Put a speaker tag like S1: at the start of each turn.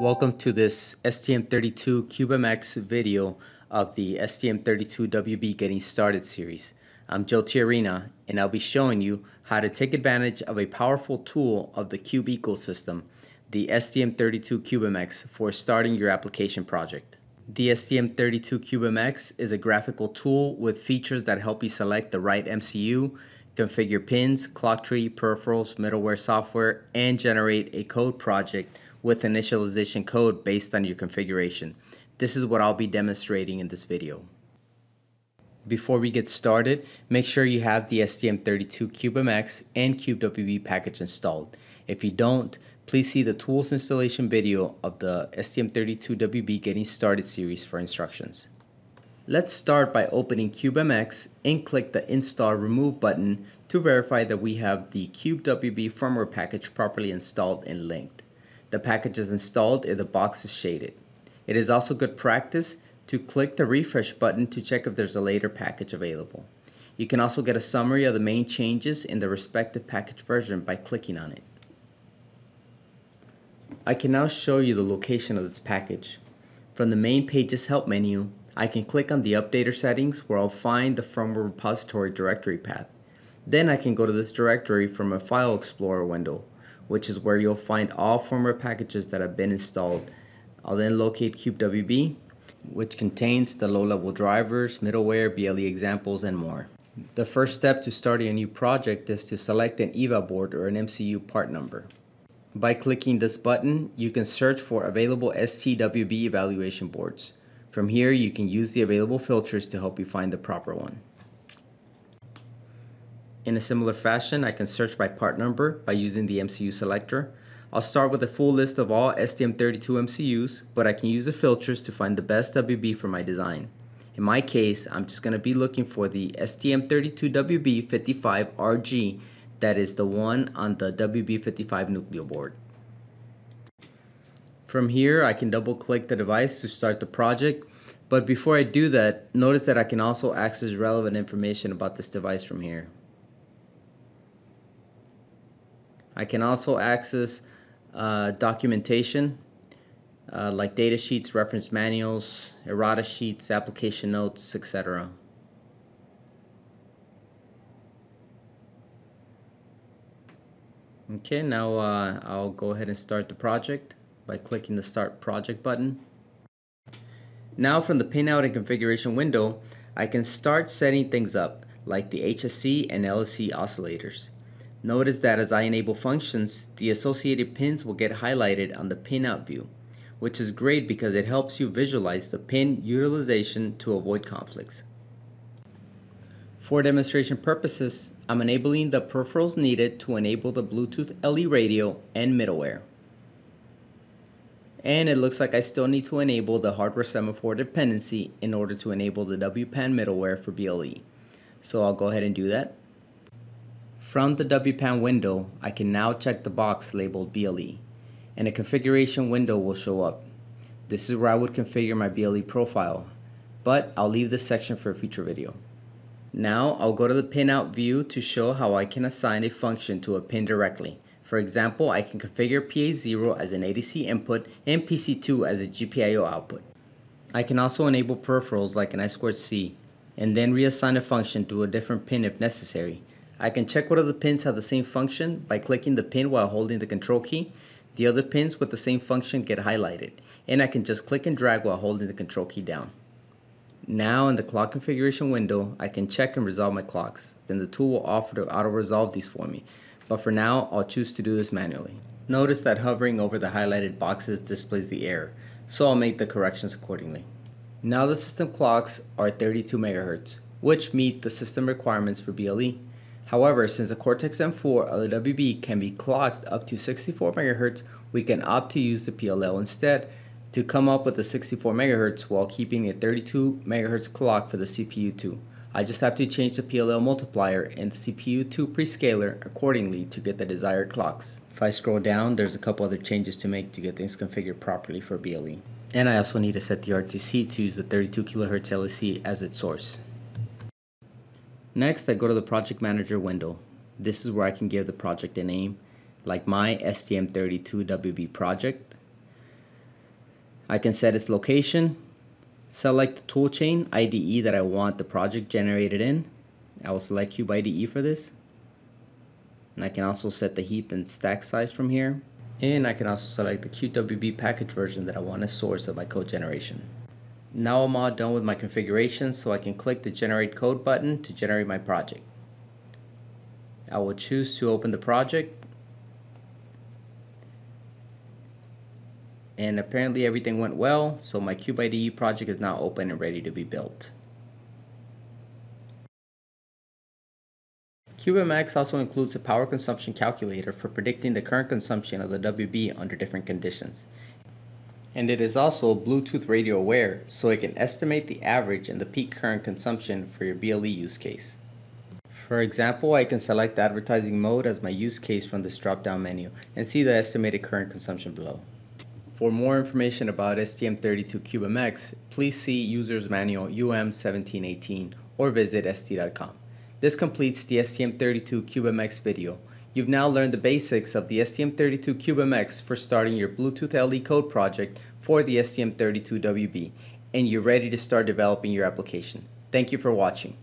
S1: Welcome to this STM32 CubeMX video of the STM32WB Getting Started series. I'm Joe Tiarina and I'll be showing you how to take advantage of a powerful tool of the Cube ecosystem, the STM32 CubeMX for starting your application project. The STM32 CubeMX is a graphical tool with features that help you select the right MCU, configure pins, clock tree, peripherals, middleware software, and generate a code project with initialization code based on your configuration. This is what I'll be demonstrating in this video. Before we get started, make sure you have the STM32 CubeMX and CubeWB package installed. If you don't, please see the tools installation video of the STM32WB Getting Started series for instructions. Let's start by opening CubeMX and click the Install Remove button to verify that we have the CubeWB firmware package properly installed and linked. The package is installed if the box is shaded. It is also good practice to click the refresh button to check if there's a later package available. You can also get a summary of the main changes in the respective package version by clicking on it. I can now show you the location of this package. From the main page's help menu, I can click on the updater settings where I'll find the firmware repository directory path. Then I can go to this directory from a file explorer window which is where you'll find all firmware packages that have been installed. I'll then locate CubeWB, which contains the low-level drivers, middleware, BLE examples, and more. The first step to starting a new project is to select an EVA board or an MCU part number. By clicking this button, you can search for available STWB evaluation boards. From here, you can use the available filters to help you find the proper one. In a similar fashion, I can search by part number by using the MCU selector. I'll start with a full list of all STM32 MCUs, but I can use the filters to find the best WB for my design. In my case, I'm just going to be looking for the STM32WB55RG, that is the one on the WB55 Nucleo board. From here, I can double click the device to start the project, but before I do that, notice that I can also access relevant information about this device from here. I can also access uh, documentation uh, like data sheets, reference manuals, errata sheets, application notes, etc. Okay, now uh, I'll go ahead and start the project by clicking the Start Project button. Now from the pinout and configuration window, I can start setting things up like the HSE and LSE oscillators. Notice that as I enable functions, the associated pins will get highlighted on the pinout view, which is great because it helps you visualize the pin utilization to avoid conflicts. For demonstration purposes, I'm enabling the peripherals needed to enable the Bluetooth LE radio and middleware. And it looks like I still need to enable the hardware semaphore dependency in order to enable the WPAN middleware for BLE. So I'll go ahead and do that. From the WPAN window, I can now check the box labeled BLE, and a configuration window will show up. This is where I would configure my BLE profile, but I'll leave this section for a future video. Now I'll go to the pinout view to show how I can assign a function to a pin directly. For example, I can configure PA0 as an ADC input and PC2 as a GPIO output. I can also enable peripherals like an I2C and then reassign a function to a different pin if necessary. I can check whether the pins have the same function by clicking the pin while holding the control key. The other pins with the same function get highlighted, and I can just click and drag while holding the control key down. Now in the clock configuration window, I can check and resolve my clocks. Then the tool will offer to auto-resolve these for me, but for now, I'll choose to do this manually. Notice that hovering over the highlighted boxes displays the error, so I'll make the corrections accordingly. Now the system clocks are 32 MHz, which meet the system requirements for BLE. However, since the Cortex-M4 LWB can be clocked up to 64 MHz, we can opt to use the PLL instead to come up with the 64 MHz while keeping a 32 MHz clock for the CPU2. I just have to change the PLL multiplier and the CPU2 prescaler accordingly to get the desired clocks. If I scroll down, there's a couple other changes to make to get things configured properly for BLE. And I also need to set the RTC to use the 32 kHz LSE as its source. Next, I go to the Project Manager window. This is where I can give the project a name, like my STM32WB project. I can set its location, select the toolchain IDE that I want the project generated in. I will select Cube IDE for this. And I can also set the heap and stack size from here. And I can also select the CubeWB package version that I want as source of my code generation. Now I'm all done with my configuration so I can click the generate code button to generate my project. I will choose to open the project and apparently everything went well so my CubeIDE project is now open and ready to be built. CubeMX also includes a power consumption calculator for predicting the current consumption of the WB under different conditions. And it is also Bluetooth radio aware so it can estimate the average and the peak current consumption for your BLE use case. For example, I can select advertising mode as my use case from this drop down menu and see the estimated current consumption below. For more information about STM32 CubeMX, please see User's Manual UM1718 or visit ST.com. This completes the STM32 CubeMX video. You've now learned the basics of the STM32 CubeMX for starting your Bluetooth LE code project for the STM32WB, and you're ready to start developing your application. Thank you for watching.